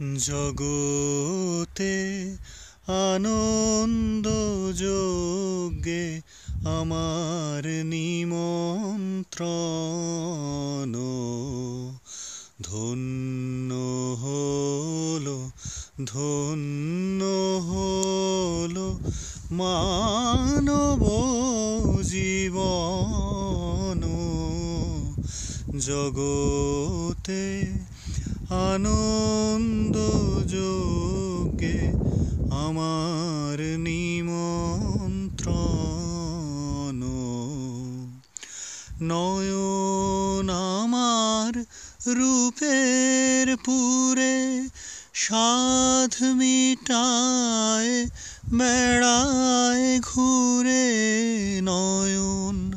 জগতে আনন্দ যজ্ঞে আমার নিমন্ত্রণ। ধন্য হলো ধন্য হলো মানব জীবন। জগতে আনন্দ যোগে আমার নিমন্ত্রণ। নয়ন আমার রূপের পুরে সাধ মিটায়, বেড়ায় ঘুরে। নয়ন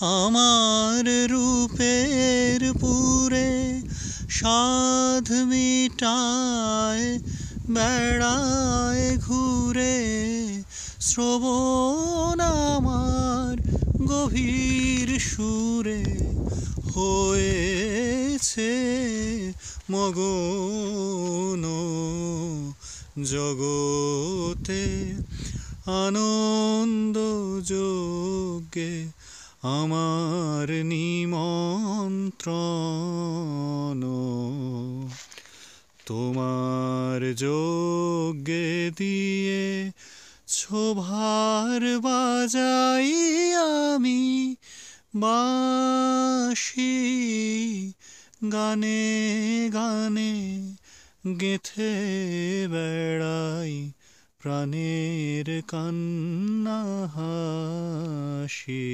আমার রূপের পুরে সাধ মিটায়, বেড়ায় ঘুরে শ্রবণ আমার গভীর সুরে। হয়েছে মগন জগতে আনন্দ যোগে আমার নিমন্ত্রণ। তোমার যোগে দিয়ে শোভার বাজাই আমি বাসি গানে গানে গেথে বেড়াই প্রাণের কান্না হাসি।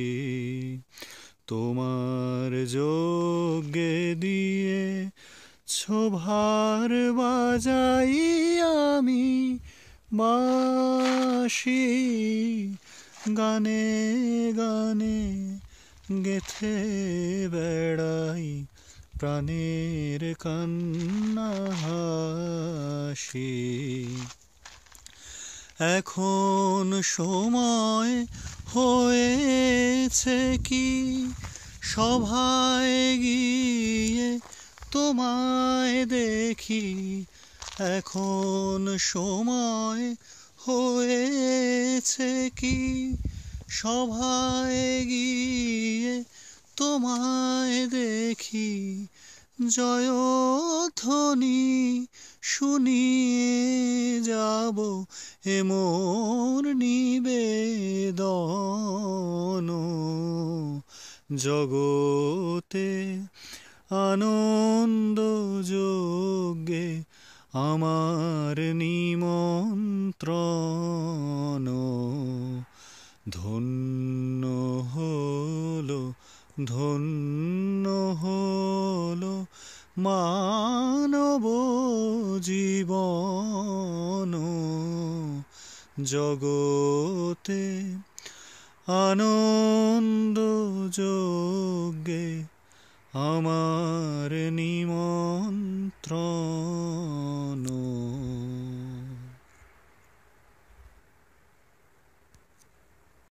তোমার যোগে দিয়ে ছোভার বাজাই আমি বাসি গানে গানে গেথে বেড়াই প্রাণের কান্না হাসি। এখন সময় হয়েছে কি? সভায় গিয়ে তোমায় দেখি এখন সময় হয়েছে কি? সভায় গিয়ে তোমায় দেখি জয়ধ্বনি শুনিয়ে যাব এ মোর নিবেদন। জগতে আনন্দ যোগে আমার নিমন্ত্রণ। ধন্য হলো ধন্য হলো মানব জীবন জগতে আনন্দ যোগে আমার তোমার নিমন্ত্রণ